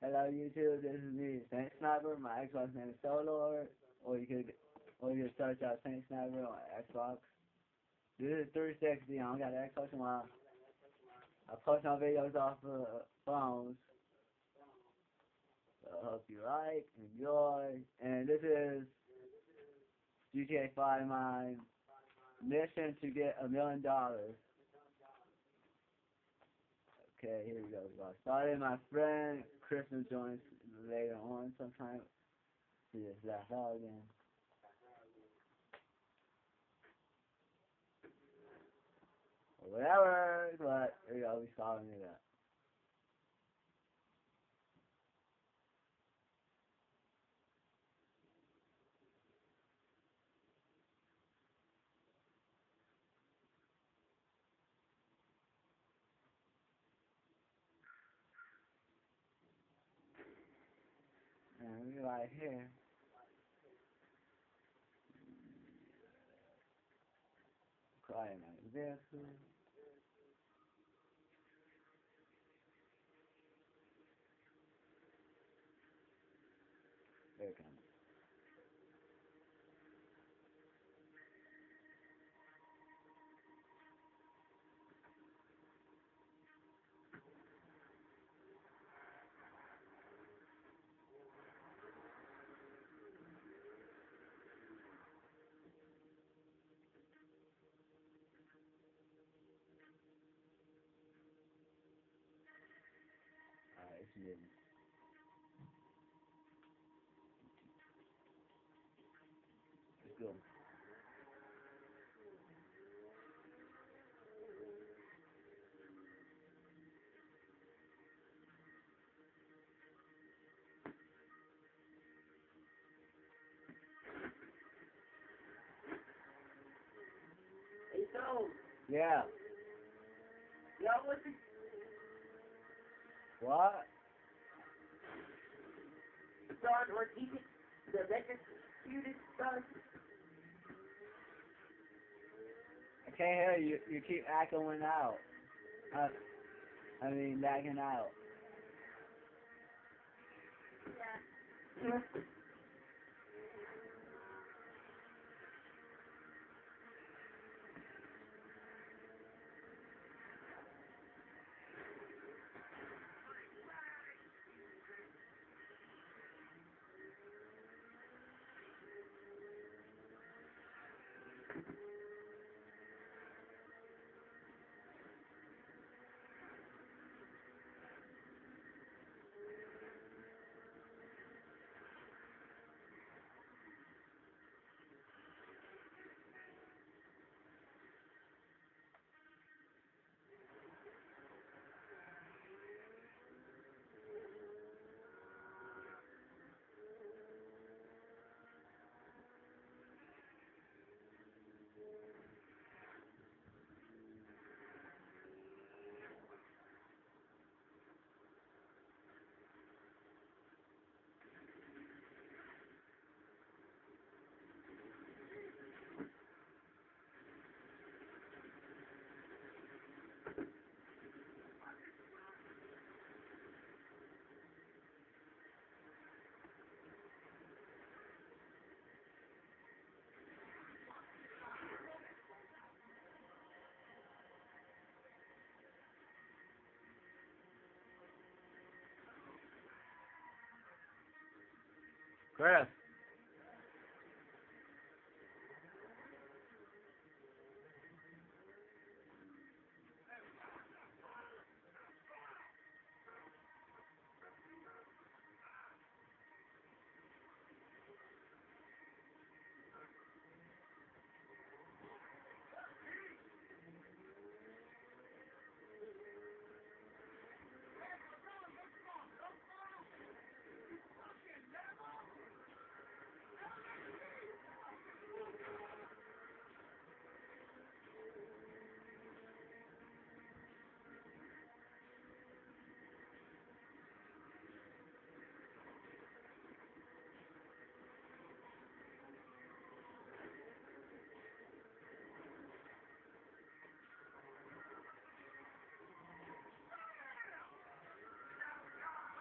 Hello YouTube, this is me, Saint Sniper. My Xbox name is Solor, or you could, or you could search out Saint Sniper on Xbox. This is 360. I don't got an Xbox in my. I post my videos off of phones. So I hope you like, enjoy, and this is GTA 5. My mission to get a million dollars. Okay, here we go. I started my friend Christmas joins later on sometime. See this last out again. Whatever, but we we following it up. And we right here. Crying like this. There it comes. Getting. Let's go. Hey, so, Yeah. what's the What? Or the record student son? I can't hear you. You keep echoing out. Uh, I mean, lagging out. Yeah. Chris.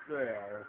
There.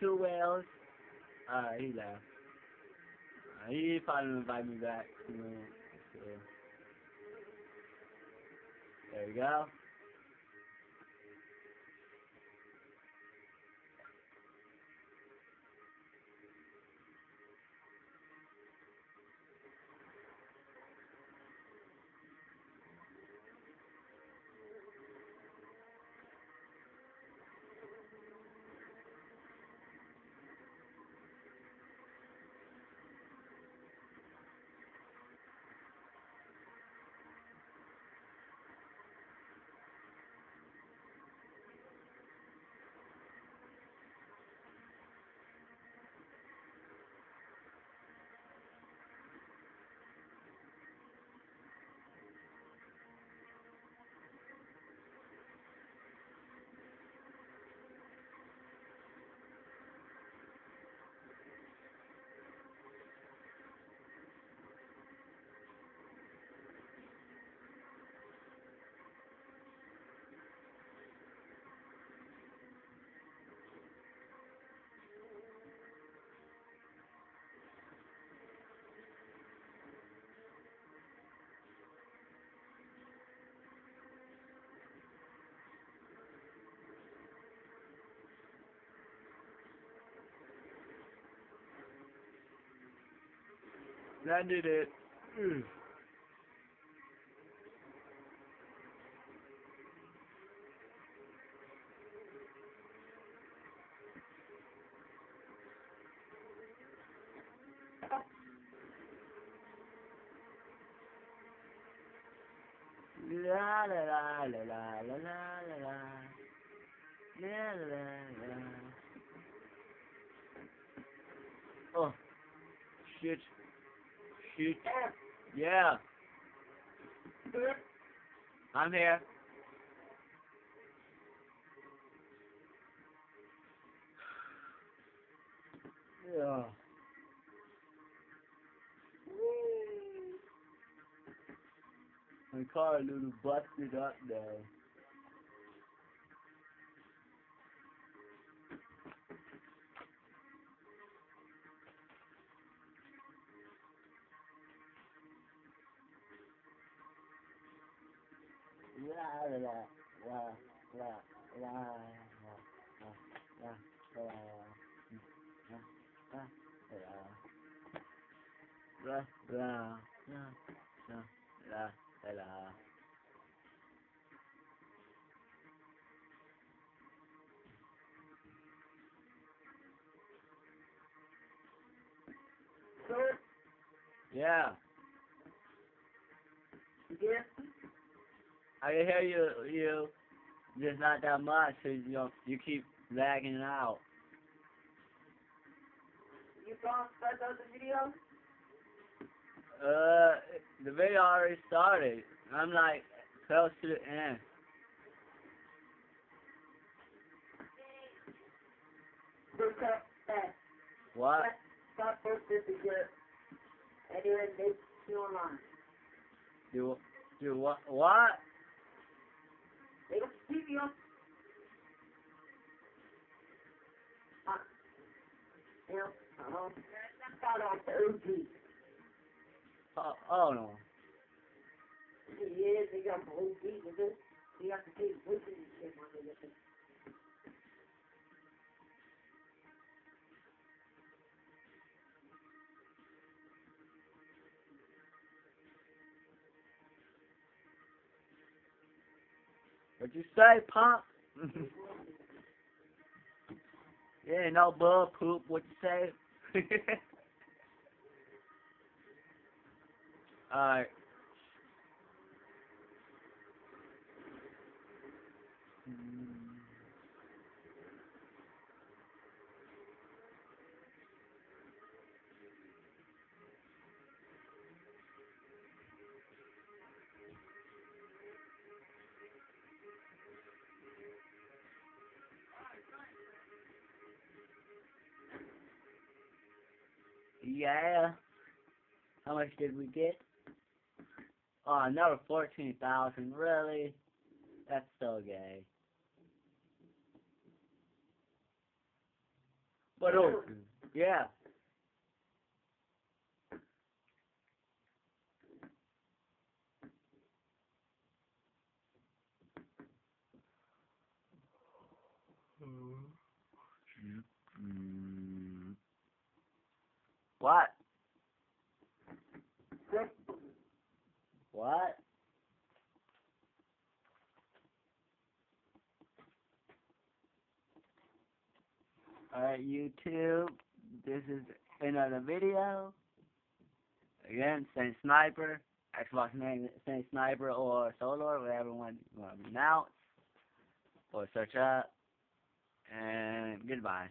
Two whales. Alright, he left. Uh, he probably invite me back. You know. There we go. Landed it. Mm. La la la la la la la la la la la la Oh shit Shoot. Yeah. I'm here. Yeah. My car a little busted up though. La la la la la la la la la Yeah, there? I can hear you. You just not that much. 'cause you know, you keep lagging out. You saw start the video? Uh, the video already started. I'm like close to the end. First up, that. What? Stop first this is your, anyway, they see online. Do do what? What? Silvio. Uh, oh, no. Yeah, they got OG, but then you have to the bridges and shit, my nigga. What you say, punk? yeah, no bull poop. What you say? Alright. Yeah. How much did we get? Oh, another 14,000. Really? That's so gay. But oh, yeah. What? What? Alright, YouTube. This is another video. Again, Saint Sniper. Xbox name Saint Sniper or Solar, whatever one you want to. Or search up. And goodbye.